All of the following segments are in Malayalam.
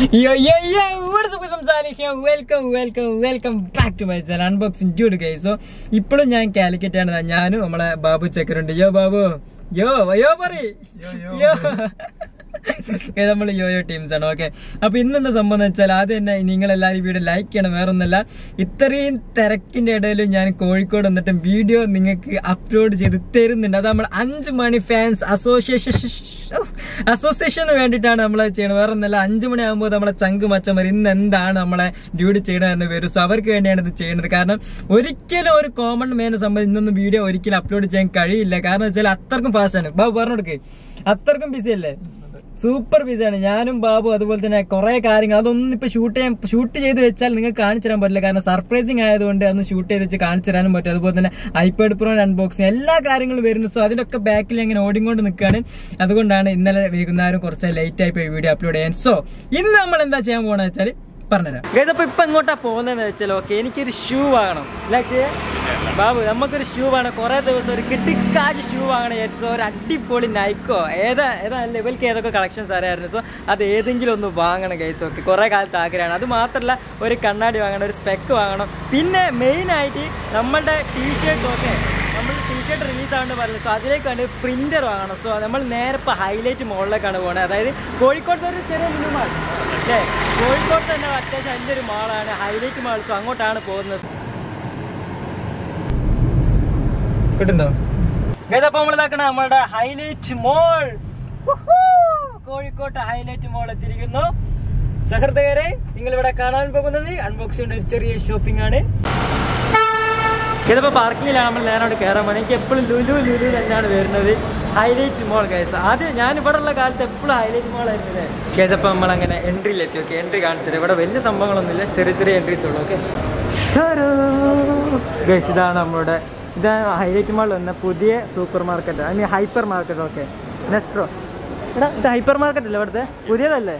Yo, yo, yo, what's is up, guys? I'm Zali here. Welcome, welcome, welcome back to my channel, Unboxing Dude, guys. So, ഇപ്പോഴും ഞാൻ കാലിക്കറ്റ് ആണ് ഞാനും നമ്മളെ ബാബു ചക്കറുണ്ട് യോ ബാബു യോ യോ പറയോ യോ നമ്മൾ യോയോ ടീംസ് ആണ്. ഓക്കെ. അപ്പൊ ഇന്നെന്താ സംഭവം എന്ന് വെച്ചാൽ ആദ്യം തന്നെ നിങ്ങൾ എല്ലാവരും വീഡിയോ ലൈക്ക് ചെയ്യണം. വേറെ ഒന്നല്ല ഇത്രയും തിരക്കിന്റെ ഇടയിലും ഞാൻ കോഴിക്കോട് വന്നിട്ട് വീഡിയോ നിങ്ങൾക്ക് അപ്ലോഡ് ചെയ്ത് തരുന്നുണ്ട്. അത് നമ്മൾ അഞ്ച് മണി ഫാൻസ് അസോസിയേഷൻ അസോസിയേഷന് വേണ്ടിയിട്ടാണ് നമ്മൾ ചെയ്യണത്. വേറെ ഒന്നല്ല അഞ്ചു മണിയാകുമ്പോൾ നമ്മളെ ചങ്ക് മച്ചമർ ഇന്ന് എന്താണ് നമ്മളെ ഡ്യൂട്ടി ചെയ്യണമെന്ന് വരും. സോ അവർക്ക് വേണ്ടിയാണ് ഇത് ചെയ്യുന്നത് കാരണം ഒരിക്കലും ഒരു കോമൺ മേനെ സംബന്ധിച്ച് ഇന്നൊന്നും വീഡിയോ ഒരിക്കലും അപ്ലോഡ് ചെയ്യാൻ കഴിയില്ല. കാരണം വെച്ചാൽ അത്രക്കും ഫാസ്റ്റാണ് ബാബു പറഞ്ഞു കൊടുക്കേ. അത്രക്കും ബിസി അല്ലേ? സൂപ്പർ ബിസിയാണ് ഞാനും ബാബു അതുപോലെ തന്നെ കുറെ കാര്യങ്ങൾ അതൊന്നും ഇപ്പൊ ഷൂട്ട് ചെയ്യാൻ ഷൂട്ട് ചെയ്ത് വെച്ചാൽ നിങ്ങൾക്ക് കാണിച്ചു തരാൻ പറ്റില്ല. കാരണം സർപ്രൈസിങ് ആയതുകൊണ്ട് അന്ന് ഷൂട്ട് ചെയ്ത് വെച്ച് കാണിച്ചു തരാനും പറ്റും. അതുപോലെ തന്നെ ഐപാഡ് പ്രോ അൺബോക്സിങ് എല്ലാ കാര്യങ്ങളും വരുന്നു. സോ അതിനൊക്കെ ബാക്കിൽ ഇങ്ങനെ ഓടിക്കൊണ്ട് നിൽക്കുകയാണ്. അതുകൊണ്ടാണ് ഇന്നലെ വൈകുന്നേരം കുറച്ച് ലേറ്റ് ആയി വീഡിയോ അപ്ലോഡ് ചെയ്യാൻ. സോ ഇന്ന് നമ്മൾ എന്താ ചെയ്യാൻ പോകണമെന്ന് വെച്ചാൽ പറഞ്ഞുതരാം. ഗൈസ് ഇപ്പൊ എങ്ങോട്ടാ പോകുന്നതെന്ന് വെച്ചാൽ ഓക്കെ എനിക്കൊരു ഷൂ വാങ്ങണം. ലക്ഷ്യ ബാബു നമുക്കൊരു ഷൂ വേണം കുറെ ദിവസം ഒരു കിട്ടിക്കാജ് ഷൂ വാങ്ങണം വിചാരിച്ചു ഒരു അടിപൊളി നൈക്കോ ഏതാ ഏതാ ലെവൽക്ക് ഏതൊക്കെ കളക്ഷൻസ് അറിയായിരുന്നു സോ അത് ഏതെങ്കിലും ഒന്ന് വാങ്ങണം ഗൈസ് ഓക്കെ. കുറെ കാലത്ത് ആഗ്രഹമാണ്. അത് മാത്രമല്ല ഒരു കണ്ണാടി വാങ്ങണം ഒരു സ്പെക്ക് വാങ്ങണം. പിന്നെ മെയിൻ ആയിട്ട് നമ്മളുടെ ടീഷർട്ട് ഒക്കെ ടീഷർട്ട് റിലീസ് ആവേണ്ട പറഞ്ഞു സോ അതിലേക്കാണ് പ്രിന്റർ വാങ്ങണം സോ നമ്മൾ നേരെ ഇപ്പൊ ഹൈലൈറ്റ് മോളിലേക്കാണ് പോകുന്നത് അതായത് കോഴിക്കോട് ഒരു ചെറിയ മിനിമൽ അല്ലേ? കോഴിക്കോട് തന്നെ അത്യാവശ്യം വലിയൊരു മാളാണ് ഹൈലൈറ്റ് മാൾ സോ അങ്ങോട്ടാണ് പോകുന്നത്. കിട്ടുണ്ടോ? അപ്പൊ നമ്മൾ ഇതാക്കണ നമ്മുടെ ഹൈലൈറ്റ് മോൾ കോഴിക്കോട്ട് ഹൈലൈറ്റ് മോൾ എത്തിയിരിക്കുന്നു. സഹൃദയരെ നിങ്ങൾ ഇവിടെ കാണാൻ പോകുന്നത് അൺബോക്സിന്റെ ഒരു ചെറിയ ഷോപ്പിംഗ് ആണ്. ഇതിപ്പോ പാർക്കിങ്ങിലാണ് നമ്മൾ നേരോട് കയറാൻ പോകുന്നത് എനിക്ക് എപ്പോഴും ലുലു ലുലു തന്നെയാണ് വരുന്നത്. ഹൈലൈറ്റ് മോൾ കേസ് ആദ്യം ഞാൻ ഇവിടെ ഉള്ള കാലത്ത് എപ്പോഴും ഹൈലൈറ്റ് മോൾ ആയിരുന്നില്ലേ കേസ് അപ്പൊ നമ്മൾ അങ്ങനെ എൻട്രിയിലെത്തി ഓക്കെ എൻട്രി കാണിച്ചത്. ഇവിടെ വലിയ സംഭവങ്ങളൊന്നുമില്ല. ചെറിയ ചെറിയ എൻട്രീസ് ഉള്ളു. ഓക്കെ ഗൈസ് ഇതാണ് നമ്മുടെ ഇതാണ് ഹൈലൈറ്റ് മോൾ വന്ന പുതിയ super market hyper market okay Nestro ഇത് ഹൈപ്പർ മാർക്കറ്റ് അല്ലേ ഇവിടുത്തെ? പുതിയതല്ലേ?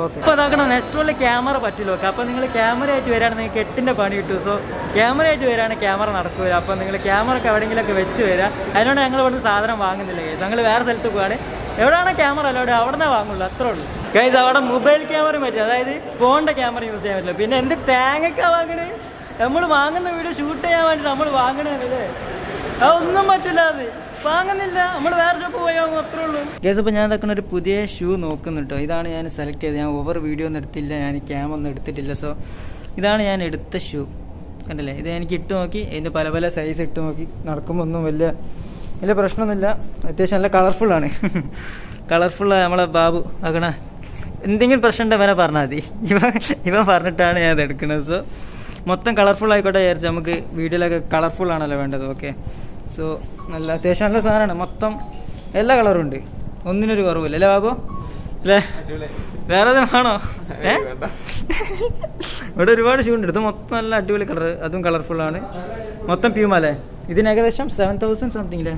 ഓക്കെ. ഇപ്പൊ അതാക്കണം നെസ്ട്രോയിൽ ക്യാമറ പറ്റില്ല. ഓക്കെ അപ്പൊ നിങ്ങൾ ക്യാമറ ആയിട്ട് വരികയാണെങ്കിൽ നിങ്ങൾക്ക് എട്ടിന്റെ പണി കിട്ടും. സോ ക്യാമറ ആയിട്ട് വരികയാണെങ്കിൽ ക്യാമറ നടക്കൂല. അപ്പൊ നിങ്ങൾ ക്യാമറ ഒക്കെ എവിടെയെങ്കിലുമൊക്കെ വെച്ച് വരിക. അതിനോട് ഞങ്ങൾ ഇവിടുന്ന് സാധനം വാങ്ങുന്നില്ല കേസ് ഞങ്ങൾ വേറെ സ്ഥലത്ത് പോവാണ്. എവിടെയാണ് ക്യാമറ അല്ല അവിടെ അവിടെ നിന്നേ വാങ്ങുള്ളൂ അത്രേ ഉള്ളൂ. കൈസ് അവിടെ മൊബൈൽ ക്യാമറ പറ്റും. അതായത് ഫോണിന്റെ ക്യാമറ യൂസ് ചെയ്യാൻ പറ്റില്ല. പിന്നെ എന്ത് തേങ്ങക്കാ വാങ്ങണേ? നമ്മൾ വാങ്ങുന്ന വീഡിയോ ഷൂട്ട് ചെയ്യാൻ വേണ്ടി നമ്മൾ വാങ്ങണേ അതൊന്നും പറ്റില്ല അത്. വാങ്ങുന്നില്ല. നമ്മൾ വേറെ ഷോപ്പ് പോയി അത്രേ ഉള്ളൂ. ഗേസ് അപ്പോൾ ഞാൻ ഇതൊക്കെ ഒരു പുതിയ ഷൂ നോക്കുന്നുട്ടോ ഇതാണ് ഞാൻ സെലക്ട് ചെയ്തത്. ഞാൻ ഓവർ വീഡിയോ ഒന്നും എടുത്തില്ല. ഞാൻ ക്യാം ഒന്നും എടുത്തിട്ടില്ല. സോ ഇതാണ് ഞാൻ എടുത്ത ഷൂ കണ്ടില്ലേ? ഇത് എനിക്ക് ഇട്ട് നോക്കി. ഇതിന്റെ പല പല സൈസ് ഇട്ട് നോക്കി. നടക്കുമ്പോൾ ഒന്നും വലിയ വലിയ പ്രശ്നമൊന്നുമില്ല. അത്യാവശ്യം നല്ല കളർഫുള്ളാണ് കളർഫുള്ളാണ് നമ്മളെ ബാബു. ആക്കണ എന്തെങ്കിലും പ്രശ്നം ഉണ്ടോ വരെ പറഞ്ഞാൽ മതി. ഇവ ഇവൻ പറഞ്ഞിട്ടാണ് ഞാൻ ഇത് എടുക്കുന്നത്. സോ മൊത്തം കളർഫുൾ ആയിക്കോട്ടെ വിചാരിച്ചു നമുക്ക് വീഡിയോയിലൊക്കെ കളർഫുൾ ആണല്ലോ വേണ്ടത്. ഓക്കെ സോ നല്ല അത്യാവശ്യം നല്ല സാധനമാണ്. മൊത്തം എല്ലാ കളറും ഉണ്ട്. ഒന്നിനൊരു കുറവില്ല. അല്ലേ ബാബു? അല്ലേ? വേറെ വേണോ ഏ? ഇവിടെ ഒരുപാട് ഷൂ ഉണ്ട്. ഇത് മൊത്തം നല്ല അടിപൊളി കളർ അതും കളർഫുൾ ആണ്. മൊത്തം പ്യൂമ അല്ലേ? ഇതിന് ഏകദേശം സെവൻ തൗസൻഡ് സംതിങ് അല്ലേ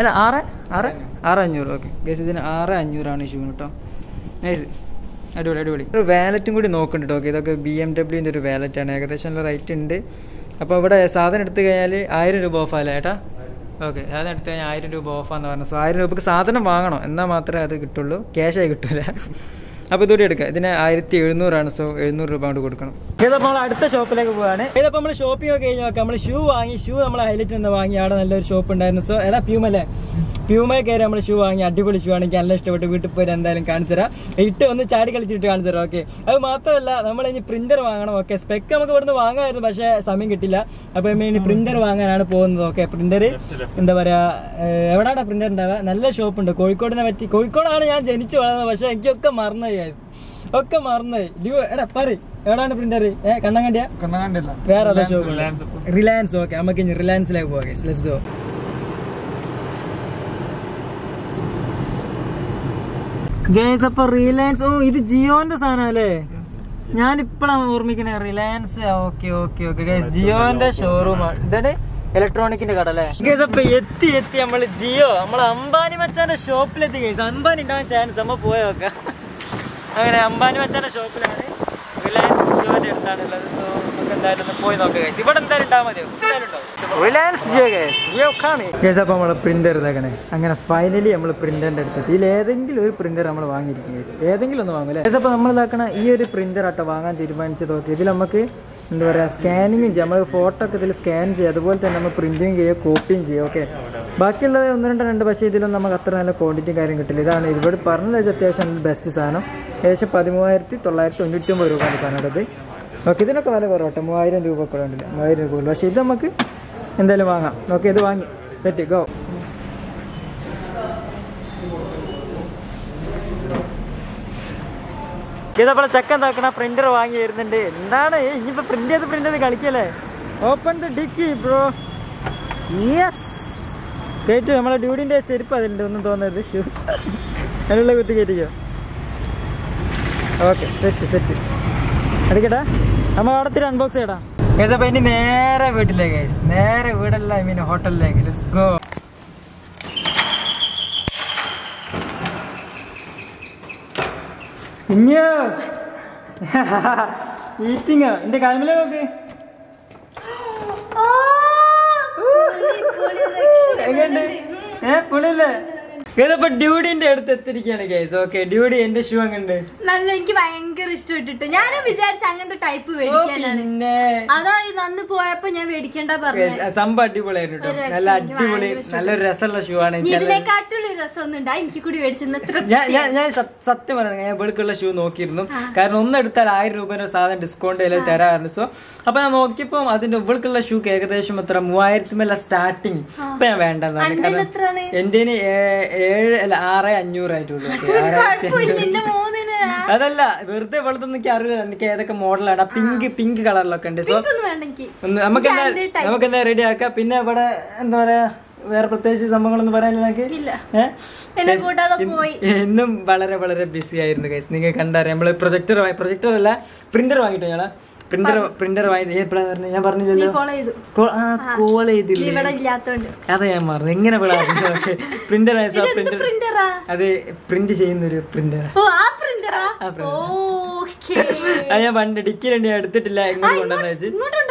അല്ല ആറ്? ആറ്? ആറ് അഞ്ഞൂറ്. ഓക്കെ ഗേസ് ഇതിന് ആറ് അഞ്ഞൂറാണ് ഈ ഷൂ കേട്ടോ നൈസ് അടിപൊളി അടിപൊളി. ഒരു വാലറ്റും കൂടി നോക്കുന്നുണ്ട് ഓക്കെ ഇതൊക്കെ ബി എം ഡബ്ല്യൂന്റെ ഒരു വാലറ്റാണ് ഏകദേശം നല്ല റേറ്റ് ഉണ്ട്. അപ്പോൾ ഇവിടെ സാധനം എടുത്തു കഴിഞ്ഞാൽ ആയിരം രൂപ ഓഫാല്ലേ ഏട്ടാ? ഓക്കെ സാധനം എടുത്തു കഴിഞ്ഞാൽ ആയിരം രൂപ ഓഫാന്ന് പറഞ്ഞു. സോ ആയിരം രൂപക്ക് സാധനം വാങ്ങണം. എന്നാൽ മാത്രമേ അത് കിട്ടുള്ളൂ. ക്യാഷായി കിട്ടൂല. അപ്പോൾ ഇതുകൂടി എടുക്കാം. ഇതിന് ആയിരത്തി എഴുന്നൂറാണ്. സോ എഴുന്നൂറ് രൂപ കൊണ്ട് കൊടുക്കണം. ഇതിപ്പോൾ നമ്മൾ അടുത്ത ഷോപ്പിലേക്ക് പോവാണ്. ഇതിപ്പോൾ നമ്മൾ ഷോപ്പിംഗ് ഒക്കെ കഴിഞ്ഞ് നോക്കാം. നമ്മൾ ഷൂ വാങ്ങി ഷൂ നമ്മൾ ഹൈലൈറ്റ് വാങ്ങി അവിടെ നല്ലൊരു ഷോപ്പ് ഉണ്ടായിരുന്നു. സോ എടാ പ്യൂമല്ലേ? പ്യൂമയിൽ കയറി നമ്മൾ ഷൂ വാങ്ങി അടിപൊളി ഷൂ ആണ് എനിക്ക് നല്ല ഇഷ്ടപ്പെട്ട് വീട്ടിൽ പോയിട്ട് എന്തായാലും കാണിച്ചു തരാം. ഇട്ട് ഒന്ന് ചാടി കളിച്ചിട്ട് കാണിച്ചു തരാം ഓക്കെ അത് മാത്രമല്ല നമ്മൾ ഇനി പ്രിന്റർ വാങ്ങണം ഓക്കെ സ്പെക്ക് നമുക്ക് ഇവിടുന്ന് വാങ്ങാമായിരുന്നു പക്ഷേ സമയം കിട്ടില്ല. അപ്പോൾ ഇനി പ്രിന്റർ വാങ്ങാനാണ് പോകുന്നത് ഓക്കെ പ്രിന്റർ എന്താ പറയാ ഏഹ്, എവിടെയാണ് പ്രിന്റർ ഉണ്ടാവുക? നല്ല ഷോപ്പ് ഉണ്ട്. കോഴിക്കോടിനെ പറ്റി കോഴിക്കോടാണ് ഞാൻ ജനിച്ചു വളർന്നത് പക്ഷേ എനിക്കൊക്കെ മറന്നുപോയി guys. ഒക്കെ മറന്നുപോയി. ഡ്യൂ എടാ പറ എവിടെയാണ് പ്രിന്റർ ഏ കണ്ണാങ്കണ്ടിയാ? കണ്ണാങ്കണ്ടിയല്ല. വേറെ റിലയൻസ് ഓക്കെ നമുക്ക് ഇനി റിലയൻസിലേക്ക് പോകാം ലെറ്റ്സ് ഗോ ഗേസ് അപ്പൊ റിലയൻസ് ഓ ഇത് ജിയോന്റെ സാധനം അല്ലേ ഞാൻ ഇപ്പഴാണ് ഓർമ്മിക്കണേ Reliance okay okay okay guys ജിയോന്റെ showroom ഇതാണ് ഇലക്ട്രോണിക്കിന്റെ കട അല്ലേ? ഗേസ് അപ്പൊ എത്തി എത്തി നമ്മൾ ജിയോ. നമ്മൾ അംബാനി മച്ചാന്റെ ഷോപ്പിലെത്തി ഗേസ് അംബാനി ഉണ്ടാവാൻ ചാൻസ് നമ്മ നോക്കാം. അങ്ങനെ അംബാനി മച്ചാന്റെ ഷോപ്പിലാണ് റിലയൻസ് ജിയോന്റെ അടുത്താണുള്ളത് സോ അങ്ങനെ ഫൈനലി നമ്മൾ പ്രിന്ററിന്റെ അടുത്തെത്തി. ഇതിൽ ഏതെങ്കിലും ഒരു പ്രിന്റർ നമ്മൾ വാങ്ങിയിരിക്കും. ഏതെങ്കിലും ഒന്ന് വാങ്ങില്ല അപ്പോൾ നമ്മൾ ഇതാക്കണ ഈ ഒരു പ്രിന്റർ ആട്ടോ വാങ്ങാൻ തീരുമാനിച്ചത്. ഓക്കെ ഇതിൽ നമുക്ക് എന്താ പറയുക സ്കാനിങ്ങും ചെയ്യാം. നമ്മൾ ഫോട്ടോ ഒക്കെ ഇതിൽ സ്കാൻ ചെയ്യാം. അതുപോലെ തന്നെ നമ്മൾ പ്രിന്റിങ് ചെയ്യുക കോപ്പിയും ചെയ്യുക ഓക്കെ ബാക്കിയുള്ളത് ഒന്ന് രണ്ട് രണ്ട് പക്ഷേ ഇതിലൊന്നും നമുക്ക് അത്ര നല്ല ക്വാണ്ടിറ്റിയും കാര്യം കിട്ടില്ല. ഇതാണ് ഇവിടെ പറഞ്ഞത് അത്യാവശ്യം ബെസ്റ്റ് സാധനം. ഏകദേശം പതിമൂവായിരത്തി തൊള്ളായിരത്തി തൊണ്ണൂറ്റി ഒമ്പത് രൂപയാണ് സാധനം എടുത്ത് ഓക്കെ ഇതിനൊക്കെ വില കുറവട്ടെ മൂവായിരം രൂപ ഒക്കെ ഉണ്ടല്ലേ മൂവായിരം രൂപ പക്ഷേ ഇത് നമുക്ക് എന്തായാലും വാങ്ങാം. ഓക്കെ ഇത് വാങ്ങി. സെറ്റ് ഗോ ഇതേപോലെ ചെക്കൻ എന്താക്കണ പ്രിന്റർ വാങ്ങി വരുന്നുണ്ട്. എന്താണ്? ഇനിയിപ്പോ പ്രിന്റ് ചെയ്ത് പ്രിന്റ് ചെയ്ത് കളിക്കല്ലേ? Open the dickey bro yes കയറ്റു നമ്മളെ ഡ്യൂഡിന്റെ ചെരുപ്പ് അതിലുണ്ട്. ഒന്നും തോന്നരുത്. ഷൂ അതിനുള്ള കുത്തി കയറ്റിക്കോ? ഓക്കെ സെറ്റ് സെറ്റ് അടിക്കട്ടെ. നമ്മൾ അവിടെ അൺബോക്സ് ചെയ്യടാ. ഗൈസ് അപ്പൊ ഇനി നേരെ വീട്ടിലേക്ക് ഗൈസ് നേരെ വീടല്ല ഐ മീൻ ഹോട്ടലിലേക്ക്. ലെറ്റ്സ് ഗോ ഇഞ്ഞോ ഈറ്റിങ് എന്റെ കാൽമല നോക്ക്. എങ്ങനെയുണ്ട്? ഏ പുളിയല്ലേ? ഇതിപ്പോ ഡ്യൂഡിന്റെ അടുത്ത് എത്തിരിക്കുകയാണ് ഗൈസ് ഓക്കെ ഡ്യൂഡി എന്റെ ഷൂ അങ്ങനെ നല്ല എനിക്ക് ഭയങ്കര ഇഷ്ടപ്പെട്ടിട്ട്. ഞാൻ വിചാരിച്ച അങ്ങനത്തെ ടൈപ്പ് മേടിക്കാനാണ്. അതാണ് ഈ അന്ന് പോയപ്പോ ഞാൻ മേടിക്കേണ്ട പറഞ്ഞു സംഭവം അടിപൊളിയായിരുന്നു നല്ല അടിപൊളി നല്ല നല്ലൊരു രസമുള്ള ഷൂ ആണ് ഇതിനെക്കാട്ടുള്ള രസമൊന്നും ഉണ്ടാ എനിക്ക് കൂടി മേടിച്ചെന്ന് ഞാൻ സത്യം പറയണം ഞാൻ വെളുക്കുള്ള ഷൂ നോക്കിയിരുന്നു. കാരണം ഒന്നെടുത്താൽ ആയിരം രൂപേന്റെ സാധനം ഡിസ്കൗണ്ട് ചെയ്ത് തരാറുണ്ട്. സോ അപ്പൊ ഞാൻ നോക്കിയപ്പോ അതിന്റെ വെളുക്കുള്ള ഷൂ ഏകദേശം എത്ര മൂവായിരത്തി മേലെ സ്റ്റാർട്ടിങ് ഇപ്പൊ ഞാൻ വേണ്ടെന്നാണ് കാരണം എന്റെ ഏഴ് അല്ല ആറ് അഞ്ഞൂറായിട്ടുള്ളൂ അതല്ല വെറുതെ വെളുത്തൊന്നും എനിക്ക് അറിയില്ല. എനിക്ക് ഏതൊക്കെ മോഡലാണ്. പിങ്ക് പിങ്ക് കളറിലൊക്കെ ഉണ്ട്. സോ നമുക്ക്. നമുക്ക് എന്താ റെഡി ആക്കാം. പിന്നെ ഇവിടെ എന്താ പറയാ വേറെ പ്രത്യേകിച്ച് സംഭവങ്ങളൊന്നും പറയാനില്ല ഇന്നും വളരെ വളരെ ബിസി ആയിരുന്നു കേസ് നിങ്ങൾ കണ്ടറിയാം. നമ്മൾ പ്രൊജക്ടർ പ്രൊജക്ടർ അല്ല പ്രിന്റർ വാങ്ങിട്ടോ ഞങ്ങൾ പ്രിന്റർ പ്രിന്റർ പറഞ്ഞത് ഞാൻ പറഞ്ഞില്ലല്ലോ. കോൾ ചെയ്തില്ല? അതെ ഞാൻ മറന്നു എങ്ങനെ പ്രിന്റർ പ്രിന്റർ പ്രിന്ററാ പ്രിന്റ് ചെയ്യുന്ന ഒരു പ്രിന്റർ ഓ ആ പ്രിന്റർ അത് ഞാൻ പണ്ട് ഡിക്കിലുണ്ട് ഞാൻ എടുത്തിട്ടില്ല. എങ്ങോട്ട് കൊണ്ടുവന്നു വെച്ച്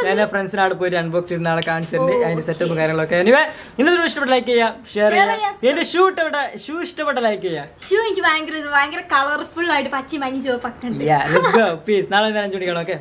ഞാൻ ഫ്രണ്ട്സിന് അവിടെ പോയിട്ട് അൺബോക്സ് ചെയ്ത് നാളെ കാണിച്ചിട്ടുണ്ട്. അതിന്റെ സെറ്റപ്പ് കാര്യങ്ങളൊക്കെ. എനിവേ ഇന്നത്തെ ഇഷ്ടപ്പെട്ട ലൈക്ക് ചെയ്യാം ഷെയർ ചെയ്യാം. എന്റെ ഷൂ ഇഷ്ടപ്പെട്ട ഷൂ ഇഷ്ടപ്പെട്ട ലൈക്ക് ചെയ്യാം. ഷൂ എനിക്ക് ഭയങ്കര ഭയങ്കര കളർഫുൾ ആയിട്ട് പച്ചി മഞ്ഞ ചുവപ്പൊക്കെ നാളെ അഞ്ചു മണിക്കാണോ ഓക്കെ